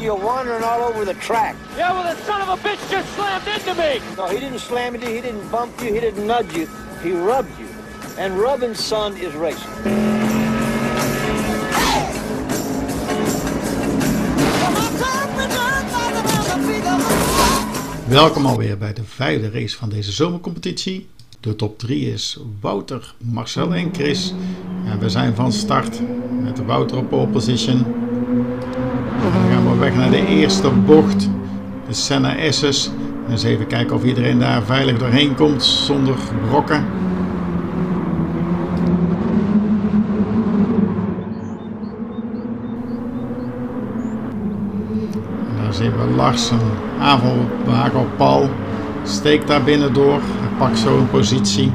you're wandering all over the track. Yeah, well, the son of a bitch just slammed into me. No, he didn't slam into you, he didn't bump you, he didn't nudge you. He rubbed you. And rubbing son is racing. Welkom alweer bij de vijfde race van deze zomercompetitie. De top 3 is Wouter, Marcel en Chris. En we zijn van start met Wouter op pole position. Naar de eerste bocht. De Senna Esses. En eens even kijken of iedereen daar veilig doorheen komt zonder brokken. En dan zien we Lars een Paul. Steekt daar binnen door. Hij pakt zo een positie.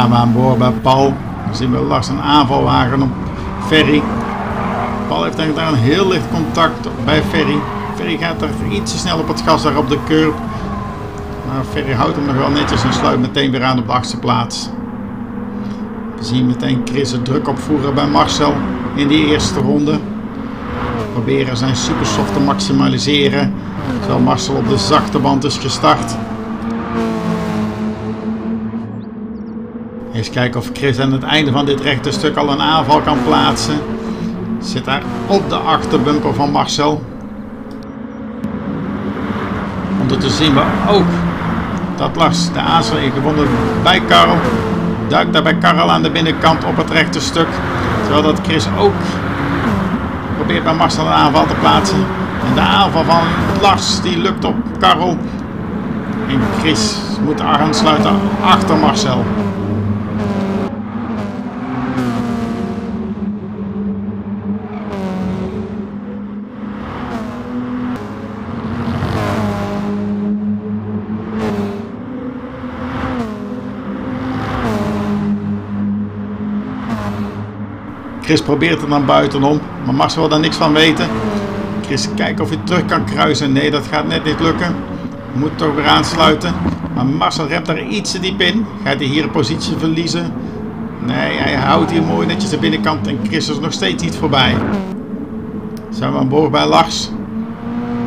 Gaan we bij Paul. Dan zien we Lars een aanvalwagen op Ferry. Paul heeft daar een heel licht contact bij Ferry. Ferry gaat er iets te snel op het gas daar op de curb. Maar Ferry houdt hem nog wel netjes en sluit meteen weer aan op de achtste plaats. We zien meteen Chris er druk opvoeren bij Marcel in die eerste ronde. Proberen zijn supersoft te maximaliseren. Terwijl Marcel op de zachte band is gestart. Kijken of Chris aan het einde van dit rechte stuk al een aanval kan plaatsen. Zit daar op de achterbumper van Marcel. Ondertussen zien we ook dat Lars de heeft gewonnen bij Karel. Duikt daar bij Karel aan de binnenkant op het rechte stuk. Terwijl dat Chris ook probeert bij Marcel een aanval te plaatsen. En de aanval van Lars die lukt op Karel. En Chris moet aansluiten achter Marcel. Chris probeert er dan buitenom, maar Marcel wil daar niks van weten. Chris kijkt of hij terug kan kruisen. Nee, dat gaat net niet lukken. Moet toch weer aansluiten. Maar Marcel remt daar iets te diep in. Gaat hij hier een positie verliezen? Nee, hij houdt hier mooi netjes de binnenkant en Chris is nog steeds niet voorbij. Zijn we aan boord bij Lars.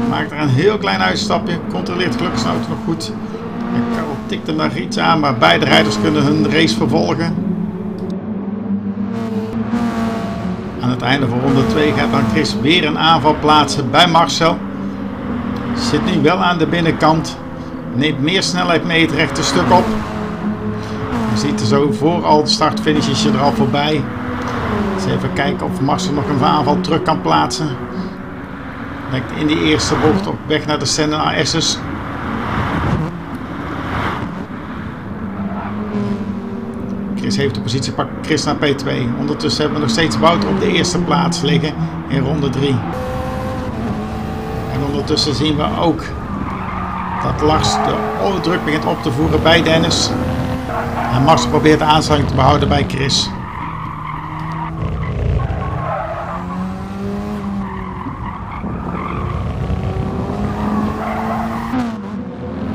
Maakt er een heel klein uitstapje. Controleert gelukkig nog goed. En Karel tikt er nog iets aan, maar beide rijders kunnen hun race vervolgen. Aan het einde van ronde 2 gaat Chris weer een aanval plaatsen bij Marcel. Zit nu wel aan de binnenkant. Neemt meer snelheid mee het rechte stuk op. Je ziet er zo voor al de start-finish is je er al voorbij. Eens even kijken of Marcel nog een aanval terug kan plaatsen. Lijkt in die eerste bocht op weg naar de Senna Esses. Chris heeft de positie, pakt Chris naar P2. Ondertussen hebben we nog steeds Wouter op de eerste plaats liggen in ronde 3. En ondertussen zien we ook dat Lars de druk begint op te voeren bij Dennis. En Marcel probeert de aansluiting te behouden bij Chris.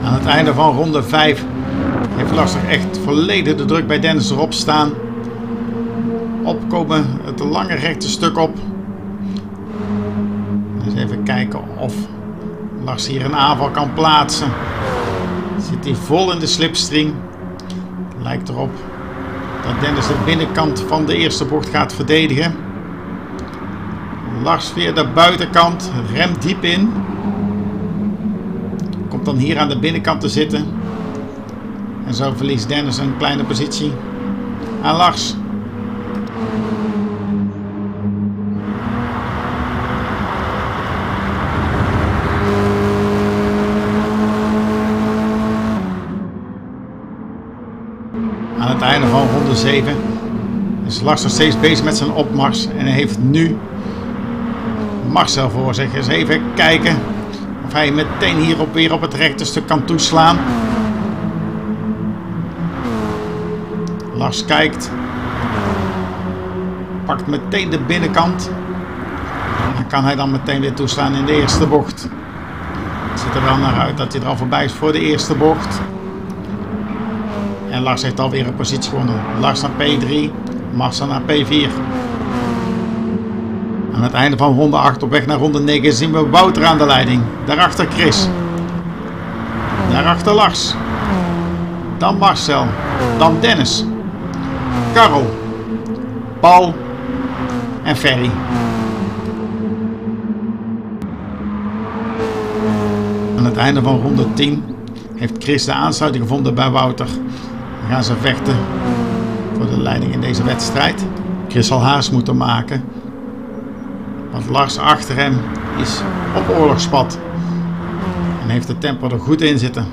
Aan het einde van ronde 5 heeft lastig echt volledig de druk bij Dennis erop staan. Opkomen het lange rechte stuk op. Dus even kijken of Lars hier een aanval kan plaatsen. Zit hij vol in de slipstream. Lijkt erop dat Dennis de binnenkant van de eerste bocht gaat verdedigen. Lars weer de buitenkant. Remt diep in. Komt dan hier aan de binnenkant te zitten. En zo verliest Dennis een kleine positie aan Lars. Aan het einde van ronde 7 is Lars nog steeds bezig met zijn opmars. En hij heeft nu Marcel voor zich. Eens even kijken of hij meteen hierop weer op het rechte stuk kan toeslaan. Lars kijkt. Pakt meteen de binnenkant. En kan hij dan meteen weer toeslaan in de eerste bocht. Het ziet er wel naar uit dat hij er al voorbij is voor de eerste bocht. En Lars heeft alweer een positie gewonnen. Lars naar P3, Marcel naar P4. Aan het einde van ronde 8 op weg naar ronde 9 zien we Wouter aan de leiding. Daarachter Chris. Daarachter Lars. Dan Marcel. Dan Dennis. Karel. Paul. En Ferry. Aan het einde van ronde 10 heeft Chris de aansluiting gevonden bij Wouter. Dan gaan ze vechten voor de leiding in deze wedstrijd. Chris zal haast moeten maken. Want Lars achter hem is op oorlogspad. En heeft het tempo er goed in zitten.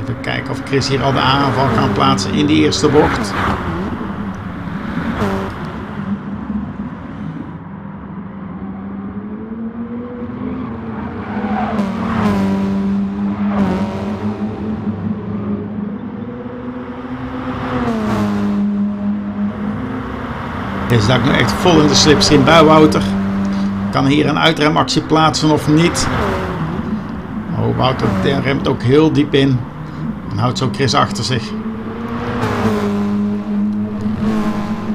Even kijken of Chris hier al de aanval kan plaatsen in die eerste bocht. Deze duikt nu echt vol in de slipstream bij Wouter. Kan hier een uitremactie plaatsen of niet? Oh, Wouter remt ook heel diep in. En houdt zo Chris achter zich.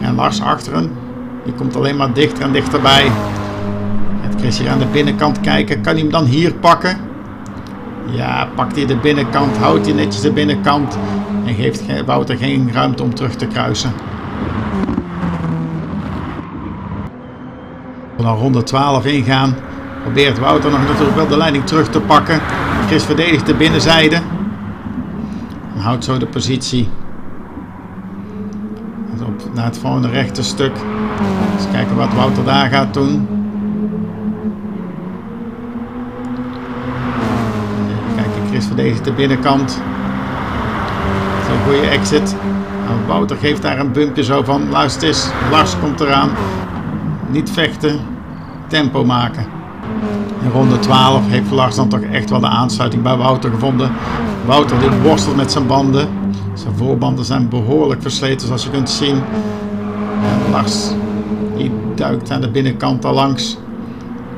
En Lars achteren. Die komt alleen maar dichter en dichterbij. Met Chris hier aan de binnenkant kijken. Kan hij hem dan hier pakken? Ja, pakt hij de binnenkant. Houdt hij netjes de binnenkant. En geeft Wouter geen ruimte om terug te kruisen. naar ronde 12 ingaan. Probeert Wouter nog natuurlijk wel de leiding terug te pakken. Chris verdedigt de binnenzijde. Houdt zo de positie. Op, naar het volgende rechte stuk. Eens kijken wat Wouter daar gaat doen. Kijken, Chris verdedigt de binnenkant. Dat goede exit. Nou, Wouter geeft daar een bumpje zo van. Luister eens, Lars komt eraan. Niet vechten, tempo maken. In ronde 12 heeft Lars dan toch echt wel de aansluiting bij Wouter gevonden. Wouter worstelt met zijn banden. Zijn voorbanden zijn behoorlijk versleten zoals je kunt zien. En Lars die duikt aan de binnenkant al langs.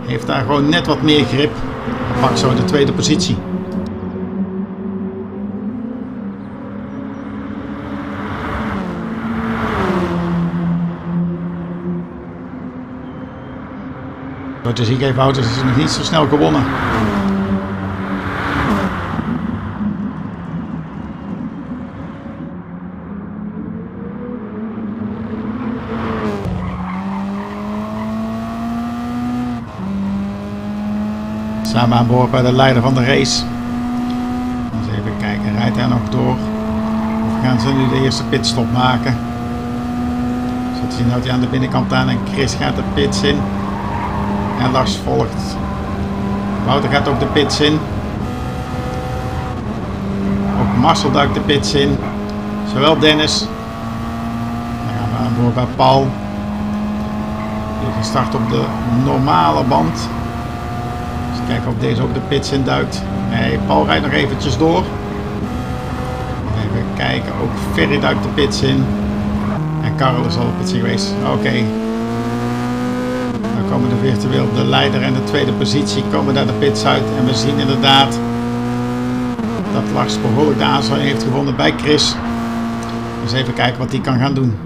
Heeft daar gewoon net wat meer grip. Pakt zo de tweede positie. Dus ik heeft Wouters is nog niet zo snel gewonnen. Samen aan boord bij de leider van de race. Eens even kijken, rijdt hij nog door? Of gaan ze nu de eerste pitstop maken? Zo te zien houdt hij aan de binnenkant aan en Chris gaat de pits in. En Lars volgt. Wouter gaat ook de pits in. Ook Marcel duikt de pits in. Zowel Dennis. Dan gaan we aan boord bij Paul. Die gestart op de normale band. Kijken of deze ook de pits in duikt. Nee, Paul rijdt nog eventjes door. Even kijken, ook Ferry duikt de pits in. En Karel is al op het geweest. Oké, komen de virtueel de leider en de tweede positie komen daar de pits uit. En we zien inderdaad dat Lars behoorlijk de aansluiting heeft gevonden bij Chris. Dus even kijken wat hij kan gaan doen.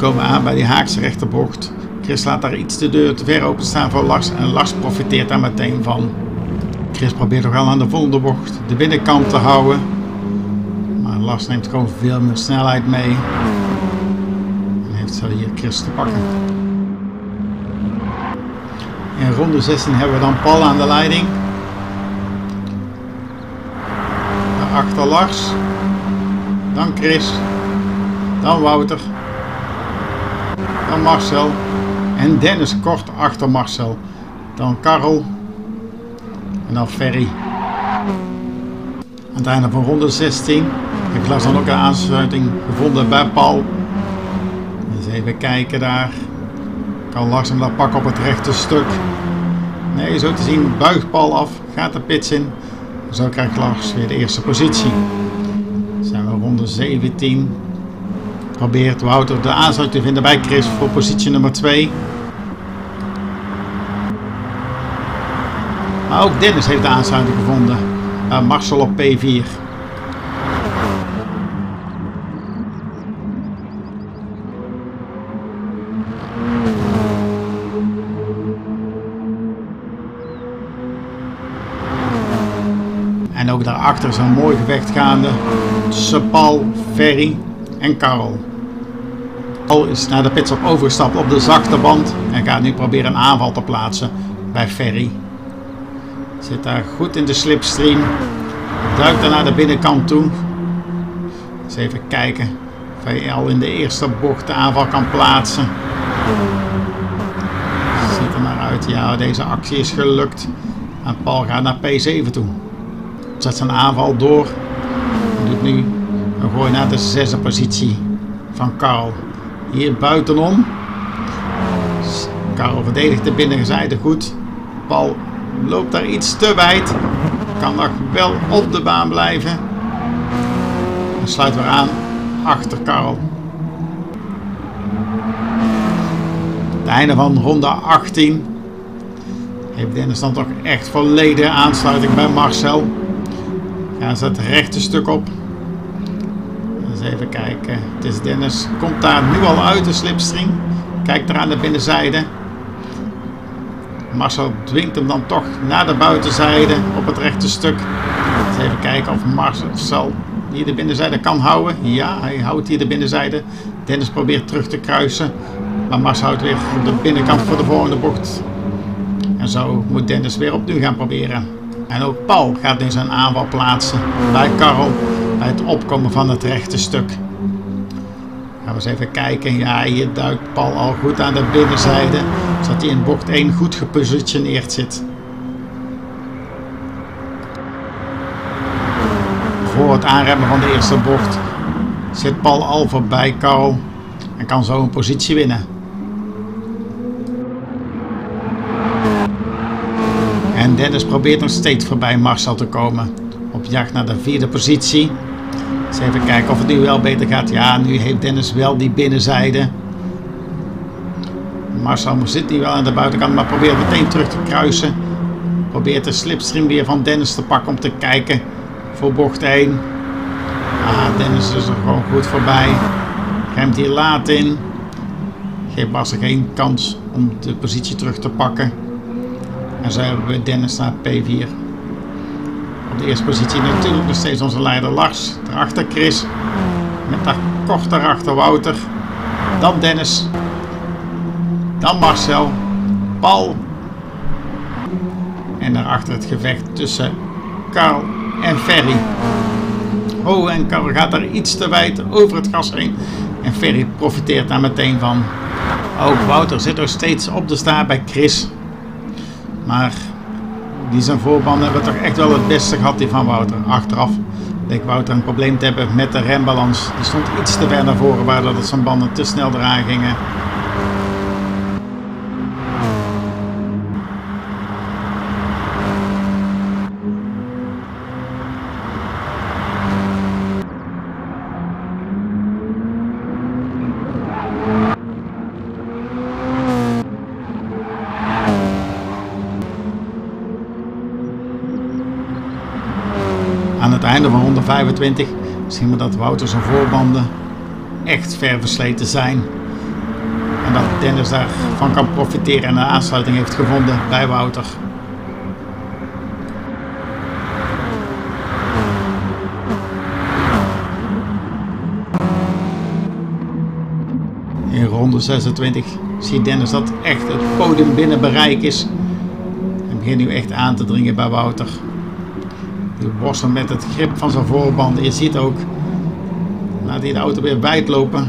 Komen aan bij die Haakse rechterbocht. Chris laat daar iets de deur te ver openstaan voor Lars en Lars profiteert daar meteen van. Chris probeert nog wel aan de volgende bocht de binnenkant te houden. Lars neemt gewoon veel meer snelheid mee. En heeft zo hier Chris te pakken. In ronde 16 hebben we dan Paul aan de leiding. Daarachter Lars. Dan Chris. Dan Wouter. Marcel. En Dennis kort achter Marcel. Dan Karel. En dan Ferry. Aan het einde van ronde 16 ik las dan ook een aansluiting gevonden bij Paul. Eens even kijken daar. Kan Lars hem daar pakken op het rechte stuk. Nee, zo te zien buigt Paul af, gaat de pits in. Zo krijgt Lars weer de eerste positie. zijn we ronde 17. Probeert Wouter de aansluiting te vinden bij Chris voor positie nummer 2. Maar ook Dennis heeft de aansluiting gevonden. Uh, Marcel op P4. En ook daarachter is een mooi gevecht gaande tussen Ferry en Karel. Paul is naar de pitstop overgestapt op de zachte band en gaat nu proberen een aanval te plaatsen bij Ferry. Zit daar goed in de slipstream. Duikt er naar de binnenkant toe. Eens even kijken of hij al in de eerste bocht de aanval kan plaatsen. Ziet er maar uit. Ja, deze actie is gelukt. En Paul gaat naar P7 toe. Zet zijn aanval door. Doet nu een gooi naar de zesde positie van Karl. Hier buitenom. Karel verdedigt de binnenzijde goed. Paul loopt daar iets te wijd. Kan nog wel op de baan blijven. En sluit weer aan achter Karel. Het einde van ronde 18. Heeft Dennis dan toch echt volledige aansluiting bij Marcel. Gaan ze het rechte stuk op. Even kijken. Het is Dennis. Komt daar nu al uit de slipstream. Kijkt er aan de binnenzijde. Marcel dwingt hem dan toch naar de buitenzijde op het rechte stuk. Even kijken of Marcel hier de binnenzijde kan houden. Ja, hij houdt hier de binnenzijde. Dennis probeert terug te kruisen. Maar Marcel houdt weer de binnenkant voor de volgende bocht. En zo moet Dennis weer opnieuw gaan proberen. En ook Paul gaat in zijn aanval plaatsen bij Karel bij het opkomen van het rechte stuk. Gaan we eens even kijken. Ja, hier duikt Paul al goed aan de binnenzijde. Zodat hij in bocht 1 goed gepositioneerd zit. Voor het aanremmen van de eerste bocht zit Paul al voorbij Karel. En kan zo een positie winnen. En Dennis probeert nog steeds voorbij Marcel te komen. Op jacht naar de vierde positie. Eens even kijken of het nu wel beter gaat. Ja, nu heeft Dennis wel die binnenzijde. Marcel zit hier wel aan de buitenkant, maar probeert meteen terug te kruisen. Probeert de slipstream weer van Dennis te pakken om te kijken voor bocht 1. Ah, Dennis is er gewoon goed voorbij. Remt hier laat in. Geeft Marcel geen kans om de positie terug te pakken. En zo hebben we Dennis naar P4. De eerste positie natuurlijk nog steeds onze leider Lars. Daarachter Chris. Met daar kort daarachter Wouter. Dan Dennis. Dan Marcel. Paul. En daarachter het gevecht tussen Karl en Ferry. Oh, en Karl gaat daar iets te wijd over het gas heen. En Ferry profiteert daar meteen van. Ook Wouter zit nog steeds op de staart bij Chris. Maar die zijn voorbanden hebben toch echt wel het beste gehad die van Wouter. Achteraf leek Wouter een probleem te hebben met de rembalans. Die stond iets te ver naar voren waardoor het zijn banden te snel eraan gingen. Einde van 125 zien we dat Wouter zijn voorbanden echt ver versleten zijn. En dat Dennis daarvan kan profiteren en een aansluiting heeft gevonden bij Wouter. In ronde 26 ziet Dennis dat echt het podium binnen bereik is. En begint nu echt aan te dringen bij Wouter. Worstelt met het grip van zijn voorbanden. Je ziet ook, laat hij de auto weer wijd lopen.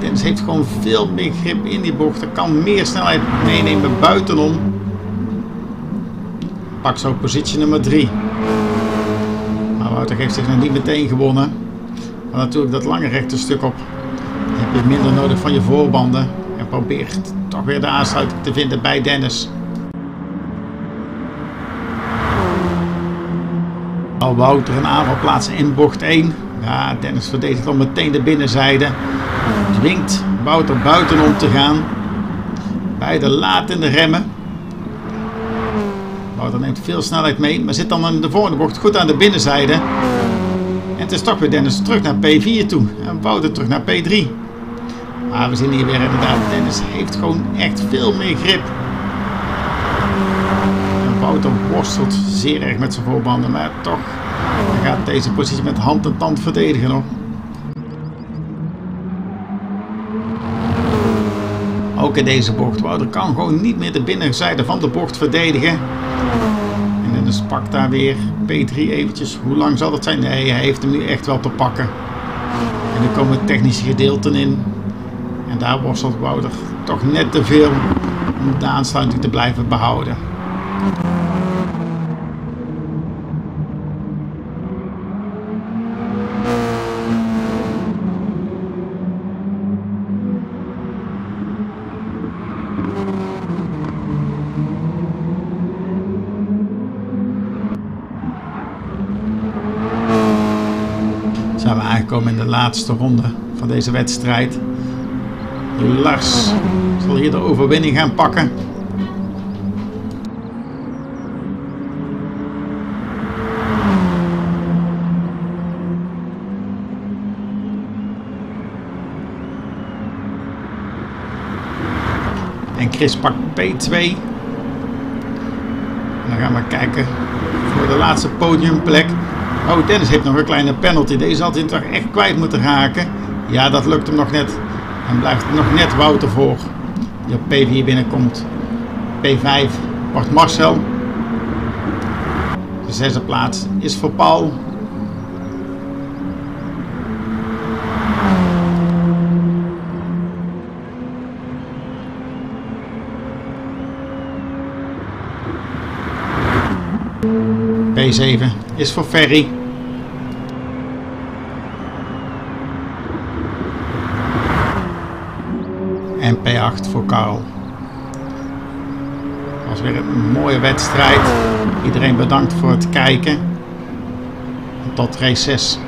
Dennis heeft gewoon veel meer grip in die bocht. Kan meer snelheid meenemen buitenom. Pak zo positie nummer 3. Maar Wouter heeft zich nog niet meteen gewonnen. Maar natuurlijk dat lange rechte stuk op. Dan heb je minder nodig van je voorbanden. En probeert toch weer de aansluiting te vinden bij Dennis. Al Wouter een aanval plaatsen in bocht 1. Ja, Dennis verdedigt al meteen de binnenzijde. Dwingt Wouter buitenom te gaan. Beide laat in de remmen. Wouter neemt veel snelheid mee, maar zit dan in de volgende bocht goed aan de binnenzijde. En het is toch weer Dennis terug naar P4 toe. En Wouter terug naar P3. Maar we zien hier weer inderdaad, Dennis heeft gewoon echt veel meer grip. Wouter worstelt zeer erg met zijn voorbanden, maar toch gaat deze positie met hand en tand verdedigen nog. Ook in deze bocht. Wouter kan gewoon niet meer de binnenzijde van de bocht verdedigen. En Dennis pakt daar weer P3 eventjes. Hoe lang zal het zijn? Nee, hij heeft hem nu echt wel te pakken. En er komen technische gedeelten in. En daar worstelt Wouter toch net te veel om de aansluiting te blijven behouden. Zijn we aangekomen in de laatste ronde van deze wedstrijd. Lars zal hier de overwinning gaan pakken. En Chris pakt P2. En dan gaan we kijken voor de laatste podiumplek. Oh, Dennis heeft nog een kleine penalty. Deze had hij toch echt kwijt moeten raken. Ja, dat lukt hem nog net. En blijft nog net Wouter voor. Die op P4 binnenkomt. P5 wordt Marcel. De zesde plaats is voor Paul. P7 is voor Ferry. En P8 voor Karel. Het was weer een mooie wedstrijd. Iedereen bedankt voor het kijken. Tot race 6.